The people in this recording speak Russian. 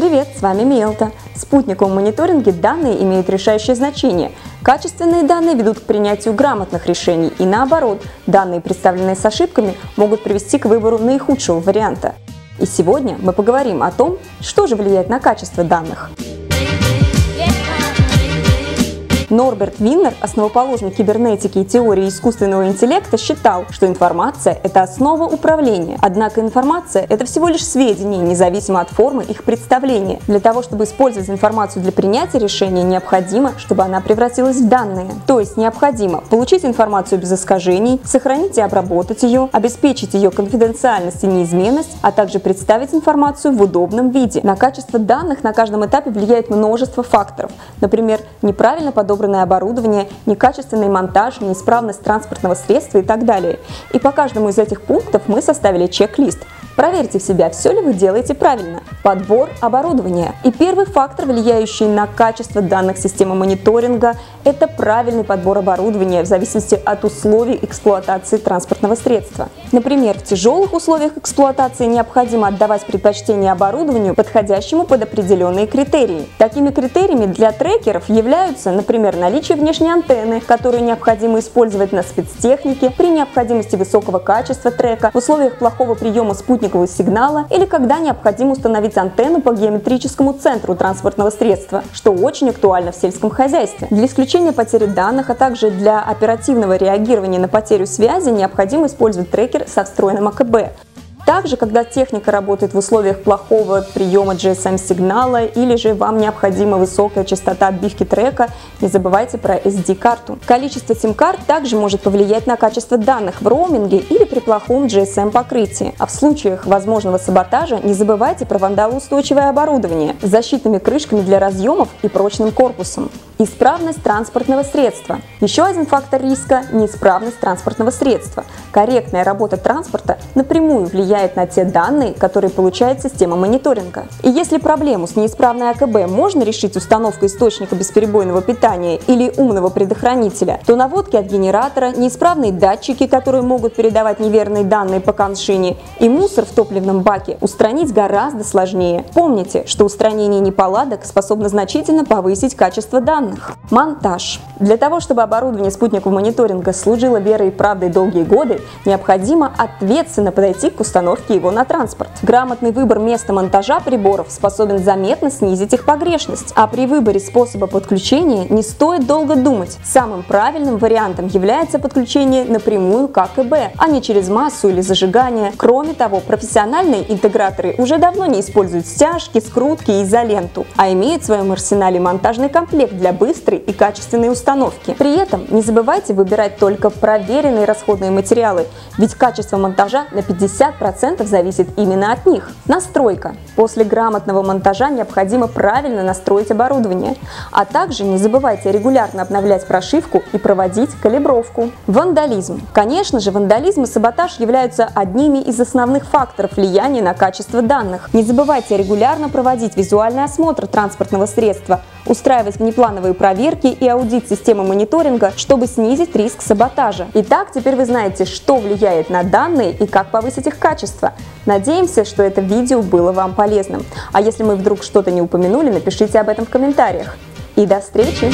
Привет, с вами Мелта. В спутниковом мониторинге данные имеют решающее значение. Качественные данные ведут к принятию грамотных решений и наоборот, данные, представленные с ошибками, могут привести к выбору наихудшего варианта. И сегодня мы поговорим о том, что же влияет на качество данных. Норберт Виннер, основоположник кибернетики и теории искусственного интеллекта, считал, что информация – это основа управления. Однако информация – это всего лишь сведения, независимо от формы их представления. Для того, чтобы использовать информацию для принятия решения, необходимо, чтобы она превратилась в данные. То есть необходимо получить информацию без искажений, сохранить и обработать ее, обеспечить ее конфиденциальность и неизменность, а также представить информацию в удобном виде. На качество данных на каждом этапе влияет множество факторов. Например, неправильно подобранные подобранное оборудование, некачественный монтаж, неисправность транспортного средства и так далее. И по каждому из этих пунктов мы составили чек-лист – Проверьте себя, все ли вы делаете правильно. Подбор оборудования. И первый фактор, влияющий на качество данных системы мониторинга, это правильный подбор оборудования в зависимости от условий эксплуатации транспортного средства. Например, в тяжелых условиях эксплуатации необходимо отдавать предпочтение оборудованию, подходящему под определенные критерии. Такими критериями для трекеров являются, например, наличие внешней антенны, которую необходимо использовать на спецтехнике при необходимости высокого качества трека, в условиях плохого приема спутникового сигнала или когда необходимо установить антенну по геометрическому центру транспортного средства, что очень актуально в сельском хозяйстве. Для исключения потери данных, а также для оперативного реагирования на потерю связи необходимо использовать трекер со встроенным АКБ. Также, когда техника работает в условиях плохого приема GSM-сигнала или же вам необходима высокая частота отбивки трека, не забывайте про SD-карту. Количество SIM-карт также может повлиять на качество данных в роуминге или при плохом GSM-покрытии. А в случаях возможного саботажа не забывайте про вандалоустойчивое оборудование с защитными крышками для разъемов и прочным корпусом. Исправность транспортного средства. Еще один фактор риска – неисправность транспортного средства. Корректная работа транспорта напрямую влияет на те данные, которые получает система мониторинга. И если проблему с неисправной АКБ можно решить установкой источника бесперебойного питания или умного предохранителя, то наводки от генератора, неисправные датчики, которые могут передавать неверные данные по коншине, и мусор в топливном баке устранить гораздо сложнее. Помните, что устранение неполадок способно значительно повысить качество данных. Монтаж. Для того, чтобы оборудование спутникового мониторинга служило верой и правдой долгие годы, необходимо ответственно подойти к установке его на транспорт. Грамотный выбор места монтажа приборов способен заметно снизить их погрешность, а при выборе способа подключения не стоит долго думать. Самым правильным вариантом является подключение напрямую к АКБ, а не через массу или зажигание. Кроме того, профессиональные интеграторы уже давно не используют стяжки, скрутки и изоленту, а имеют в своем арсенале монтажный комплект для быстрой и качественной установки. При этом не забывайте выбирать только проверенные расходные материалы, ведь качество монтажа на 50% зависит именно от них. Настройка. После грамотного монтажа необходимо правильно настроить оборудование, а также не забывайте регулярно обновлять прошивку и проводить калибровку. Вандализм. Конечно же, вандализм и саботаж являются одними из основных факторов влияния на качество данных. Не забывайте регулярно проводить визуальный осмотр транспортного средства, устраивать внеплановые проверки и аудит системы мониторинга, чтобы снизить риск саботажа. Итак, теперь вы знаете, что влияет на данные и как повысить их качество. Надеемся, что это видео было вам полезным. А если мы вдруг что-то не упомянули, напишите об этом в комментариях. И до встречи!